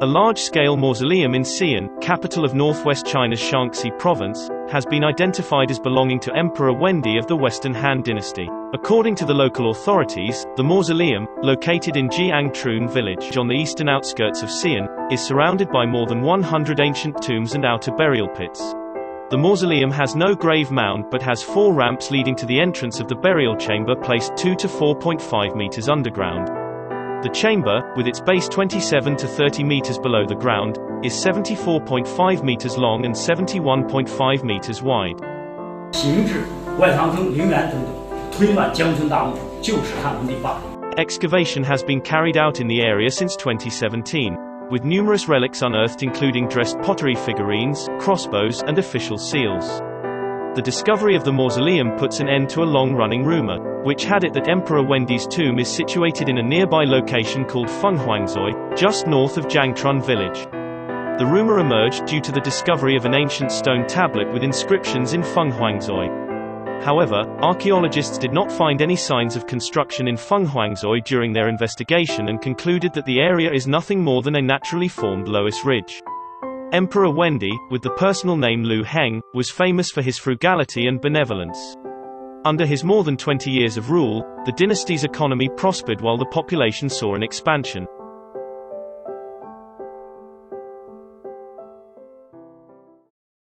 A large-scale mausoleum in Xi'an, capital of northwest China's Shaanxi province, has been identified as belonging to Emperor Wendi of the Western Han dynasty. According to the local authorities, the mausoleum, located in Jiangcun village on the eastern outskirts of Xi'an, is surrounded by more than 100 ancient tombs and outer burial pits. The mausoleum has no grave mound but has four ramps leading to the entrance of the burial chamber placed 2 to 4.5 meters underground. The chamber, with its base 27 to 30 meters below the ground, is 74.5 meters long and 71.5 meters wide. 形制、外藏坑、陵园等等，推断江村大墓就是汉文帝发的。 Excavation has been carried out in the area since 2017, with numerous relics unearthed including dressed pottery figurines, crossbows, and official seals. The discovery of the mausoleum puts an end to a long-running rumor, which had it that Emperor Wendi's tomb is situated in a nearby location called Fenghuangzui, just north of Jiangcun village. The rumor emerged due to the discovery of an ancient stone tablet with inscriptions in Fenghuangzui. However, archaeologists did not find any signs of construction in Fenghuangzui during their investigation and concluded that the area is nothing more than a naturally formed Loess Ridge. Emperor Wendi, with the personal name Liu Heng, was famous for his frugality and benevolence. Under his more than 20 years of rule, the dynasty's economy prospered while the population saw an expansion.